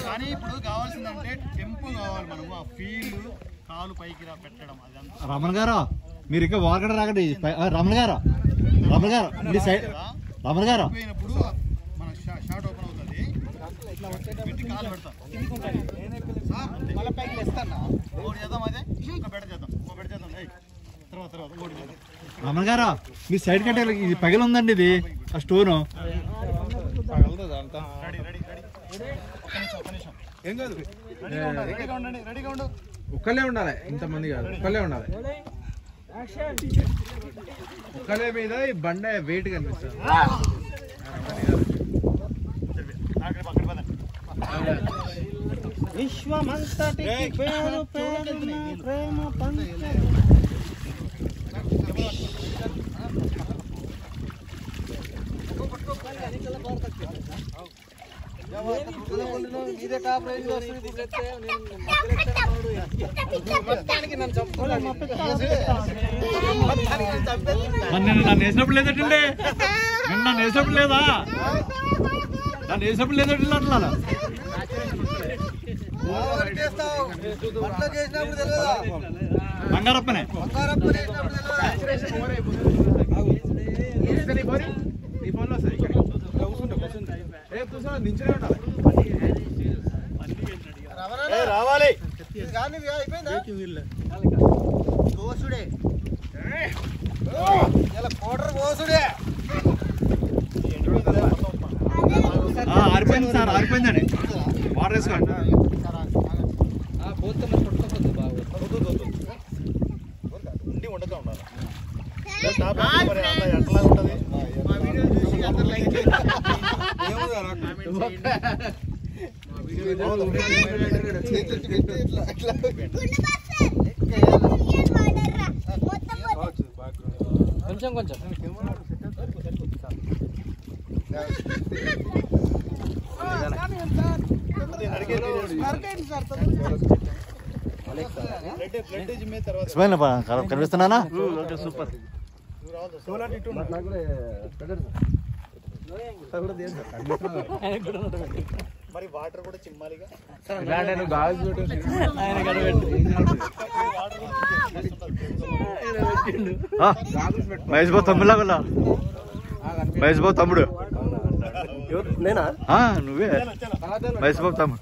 కానీ ఇప్పుడు కావాల్సిందంటే టెంపు కావాలి మనము ఆ ఫీల్ కాలు పైకి రా పెట్టడం అదంతా రమణ గారు మీరు ఇంకా వారగడ రాకండి. రమణ గారు రమణ గారు మీ సైడ్ రమణ గారు. పోయినప్పుడు మన షార్ట్ ఓపెన్ అవుతుంది. పెట్టి కాలు పెడతాం. ఒకటి చేద్దాం అదే. ఒక బెడ చేద్దాం. ఒక బెడ చేద్దాం. ఏయ్. తర్వాత తర్వాత ఒకటి చేద్దాం. రమణ గారు మీ సైడ్ కంటే ఇది పగిలి ఉందండి ఇది ఆ స్టోను. ఒక్కలే ఉండాలి ఇంతమంది కాదు. ఒక్కలే ఉండాలి. ఒక్కలే మీద ఈ బండ వెయిట్ కనిపిస్తుంది అక్కడ అక్కడ పదండి మరి నిన్న నన్ను వేసినప్పుడు లేదటండి. నిన్న నన్ను వేసినప్పుడు లేదా? నన్ను వేసినప్పుడు లేదట అట్లా బంగారప్పనే. ఫోన్లో వస్తుంది ఆరిపోయింది సార్ ఆరిపోయిందండి వాటర్ వేసుకోండి ఉండి ఉండగా ఉండాలి స్టాప్ అయితే మరి అంతా ఎట్లా ఉంటది కొంచెం కొంచెం బ్లడ్ జిమ్ తర్వాత కనిపిస్తున్నానా సూపర్ ఇటు మరి వాటర్ కూడా చిమ్మాలిగా మహేష్ బాబు తమ్ముడులాగా మహేష్ బాబు తమ్ముడు నేనా ఆ, నువ్వే మహేష్ బాబు తమ్ముడు